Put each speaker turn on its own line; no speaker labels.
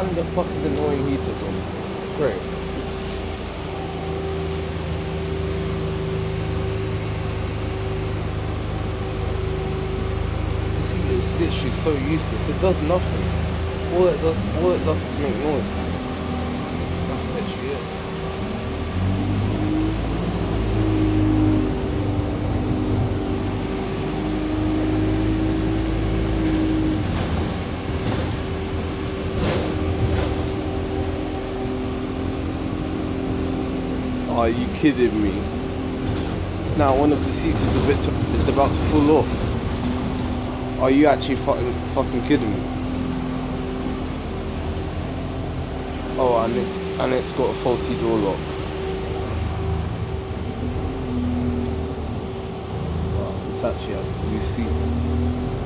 And the fucking annoying heaters on. Great. This heater is literally so useless. It does nothing. All it does, all it does is make noise. That's literally it. Are you kidding me? Now one of the seats is a bit to, is about to fall off. Are you actually fucking fucking kidding me? Oh, and it's and it's got a faulty door lock. Wow, this actually has a blue seat.